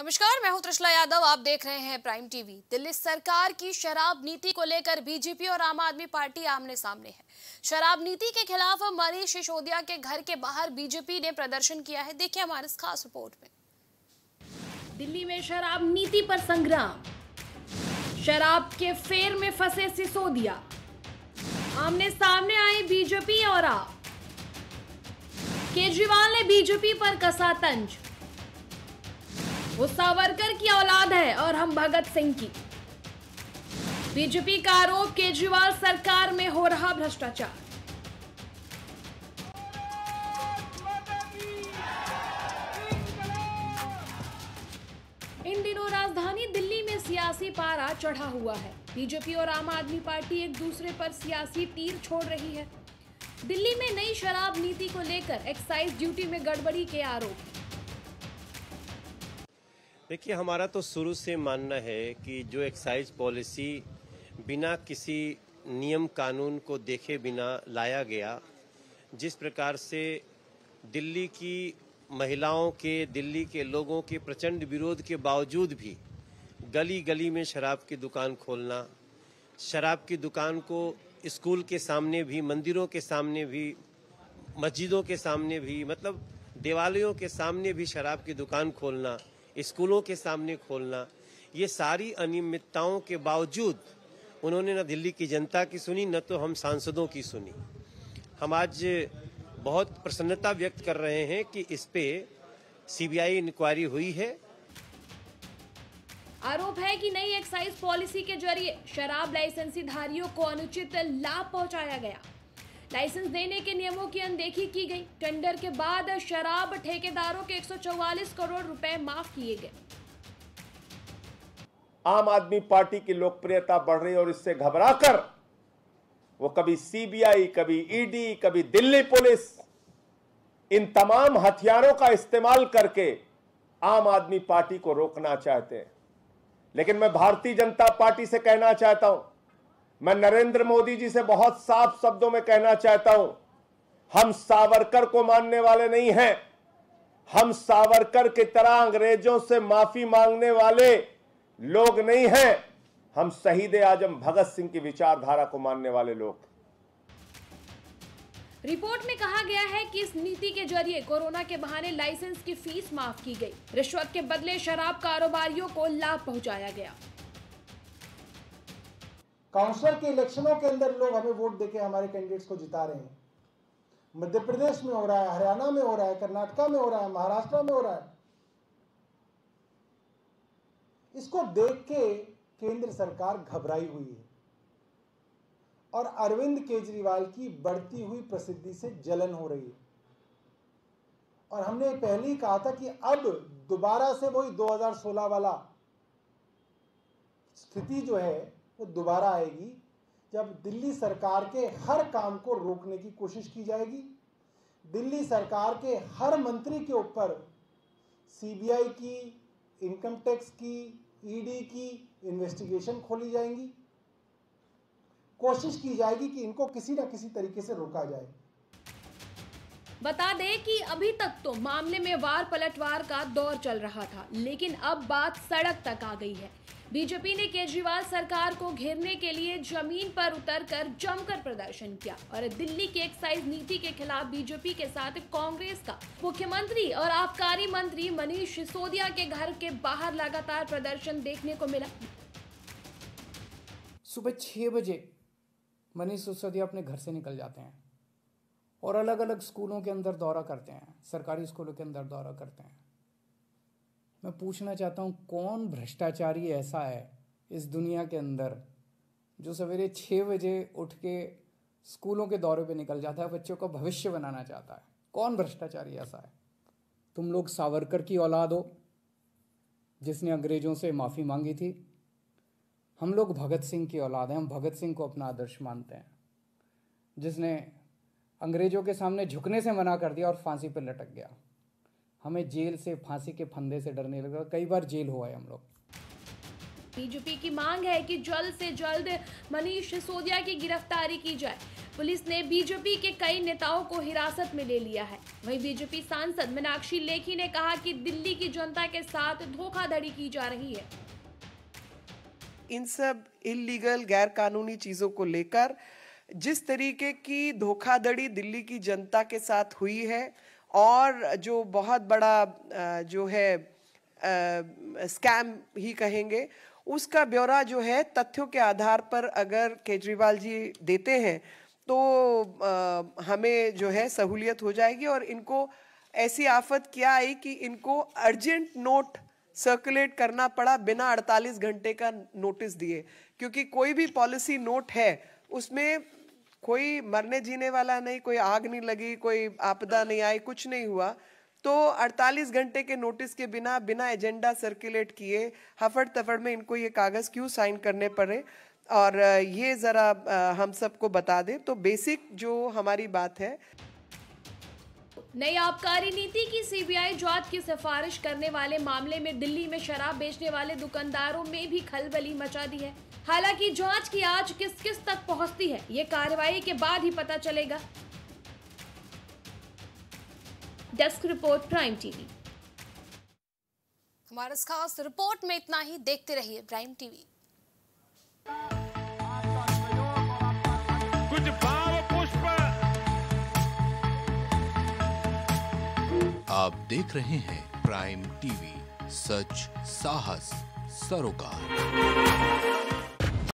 नमस्कार, मैं हूँ त्रिशला यादव, आप देख रहे हैं प्राइम टीवी दिल्ली सरकार की शराब नीति को लेकर बीजेपी और आम आदमी पार्टी आमने सामने है। शराब नीति के खिलाफ मनीष सिसोदिया के घर के बाहर बीजेपी ने प्रदर्शन किया है। देखिए हमारे इस खास रिपोर्ट में। दिल्ली में शराब नीति पर संग्राम। शराब के फेर में फंसे सिसोदिया। आमने सामने आए बीजेपी और आप। केजरीवाल ने बीजेपी पर कसा तंज। वो सावरकर की औलाद है और हम भगत सिंह की। बीजेपी का आरोप, केजरीवाल सरकार में हो रहा भ्रष्टाचार। इन दिनों राजधानी दिल्ली में सियासी पारा चढ़ा हुआ है। बीजेपी और आम आदमी पार्टी एक दूसरे पर सियासी तीर छोड़ रही है। दिल्ली में नई शराब नीति को लेकर एक्साइज ड्यूटी में गड़बड़ी के आरोप। देखिए, हमारा तो शुरू से मानना है कि जो एक्साइज पॉलिसी बिना किसी नियम कानून को देखे बिना लाया गया, जिस प्रकार से दिल्ली की महिलाओं के, दिल्ली के लोगों के प्रचंड विरोध के बावजूद भी गली गली में शराब की दुकान खोलना, शराब की दुकान को स्कूल के सामने भी, मंदिरों के सामने भी, मस्जिदों के सामने भी मतलब देवालयों के सामने भी शराब की दुकान खोलना स्कूलों के सामने खोलना, ये सारी अनियमितताओं के बावजूद उन्होंने न दिल्ली की जनता की सुनी, न तो हम सांसदों की सुनी। हम आज बहुत प्रसन्नता व्यक्त कर रहे हैं कि इस पे सीबीआई इंक्वायरी हुई है। आरोप है कि नई एक्साइज पॉलिसी के ज़रिए शराब लाइसेंसी धारियों को अनुचित लाभ पहुँचाया गया। लाइसेंस देने के नियमों की अनदेखी की गई। टेंडर के बाद शराब ठेकेदारों के 144 करोड़ रुपए माफ़ किए गए। आम आदमी पार्टी की लोकप्रियता बढ़ रही और इससे घबराकर वो कभी सीबीआई, कभी ईडी, कभी दिल्ली पुलिस इन तमाम हथियारों का इस्तेमाल करके आम आदमी पार्टी को रोकना चाहते हैं। लेकिन मैं भारतीय जनता पार्टी से कहना चाहता हूँ मैं नरेंद्र मोदी जी से बहुत साफ़ शब्दों में कहना चाहता हूँ, हम सावरकर को मानने वाले नहीं हैं। हम सावरकर की तरह अंग्रेज़ों से माफ़ी मांगने वाले लोग नहीं हैं। हम शहीद आज़म भगत सिंह की विचारधारा को मानने वाले लोग। रिपोर्ट में कहा गया है कि इस नीति के ज़रिए कोरोना के बहाने लाइसेंस की फ़ीस माफ़ की गई। रिश्वत के बदले शराब कारोबारियों को लाभ पहुँचाया गया। काउंसलर के इलेक्शनों के अंदर लोग हमें वोट देके हमारे कैंडिडेट्स को जिता रहे हैं। मध्य प्रदेश में हो रहा है, हरियाणा में हो रहा है, कर्नाटका में हो रहा है, महाराष्ट्र में हो रहा है। इसको देख के केंद्र सरकार घबराई हुई है। और अरविंद केजरीवाल की बढ़ती हुई प्रसिद्धि से जलन हो रही है। और हमने पहले ही कहा था कि अब दोबारा से वही 2016 वाला स्थिति जो है वो दोबारा आएगी, जब दिल्ली सरकार के हर काम को रोकने की कोशिश की जाएगी। दिल्ली सरकार के हर मंत्री के ऊपर सीबीआई की इनकम टैक्स की ईडी की इन्वेस्टिगेशन खोली जाएँगी। कोशिश की जाएगी कि इनको किसी ना किसी तरीके से रोका जाए। बता दें कि अभी तक तो मामले में वार पलटवार का दौर चल रहा था, लेकिन अब बात सड़क तक आ गई है। बीजेपी ने केजरीवाल सरकार को घेरने के लिए ज़मीन पर उतरकर जमकर प्रदर्शन किया और दिल्ली की एक्साइज नीति के खिलाफ बीजेपी के साथ कांग्रेस का मुख्यमंत्री और आबकारी मंत्री मनीष सिसोदिया के घर के बाहर लगातार प्रदर्शन देखने को मिला। सुबह छह बजे मनीष सिसोदिया अपने घर से निकल जाते हैं। और अलग अलग स्कूलों के अंदर दौरा करते हैं, सरकारी स्कूलों के अंदर दौरा करते हैं। मैं पूछना चाहता हूँ, कौन भ्रष्टाचारी ऐसा है इस दुनिया के अंदर जो सवेरे छः बजे उठ के स्कूलों के दौरे पे निकल जाता है बच्चों का भविष्य बनाना चाहता है? कौन भ्रष्टाचारी ऐसा है? तुम लोग सावरकर की औलाद हो, जिसने अंग्रेज़ों से माफ़ी मांगी थी। हम लोग भगत सिंह की औलाद हैं, हम भगत सिंह को अपना आदर्श मानते हैं, जिसने अंग्रेज़ों के सामने झुकने से मना कर दिया और फांसी पर लटक गया। हमें जेल से फांसी के फंदे से डरने लगा कई बार जेल हुआ है हम लोग। बीजेपी की मांग है कि जल्द से जल्द मनीष सिसोदिया की गिरफ्तारी की जाए। पुलिस ने बीजेपी के कई नेताओं को हिरासत में ले लिया है। वहीं बीजेपी सांसद मीनाक्षी लेखी ने कहा कि दिल्ली की जनता के साथ धोखाधड़ी की जा रही है। इन सब इलीगल गैर कानूनी चीज़ों को लेकर जिस तरीके की धोखाधड़ी दिल्ली की जनता के साथ हुई है और जो बहुत बड़ा जो है स्कैम ही कहेंगे उसका ब्यौरा जो है तथ्यों के आधार पर अगर केजरीवाल जी देते हैं तो आ, हमें जो है सहूलियत हो जाएगी और इनको ऐसी आफत क्या आई कि इनको अर्जेंट नोट सर्कुलेट करना पड़ा बिना 48 घंटे का नोटिस दिए क्योंकि कोई भी पॉलिसी नोट है उसमें कोई मरने जीने वाला नहीं, कोई आग नहीं लगी, कोई आपदा नहीं आई, कुछ नहीं हुआ। तो 48 घंटे के नोटिस के बिना बिना एजेंडा सर्कुलेट किए हफड़ तफड़ में इनको ये कागज़ क्यों साइन करने पड़े? और ये ज़रा हम सबको बता दें। तो बेसिक जो हमारी बात है। नई आबकारी नीति की सीबीआई जाँच की सिफारिश करने वाले मामले में दिल्ली में शराब बेचने वाले दुकानदारों में भी खलबली मचा दी है। हालाँकि जाँच की आज किस किस तक पहुँचती है ये कार्रवाई के बाद ही पता चलेगा। Desk report prime TV. हमारे इस खास रिपोर्ट में इतना ही देखते रहिए प्राइम टीवी। कुछ भाव पुष्प। आप देख रहे हैं प्राइम टीवी सच साहस सरोकार।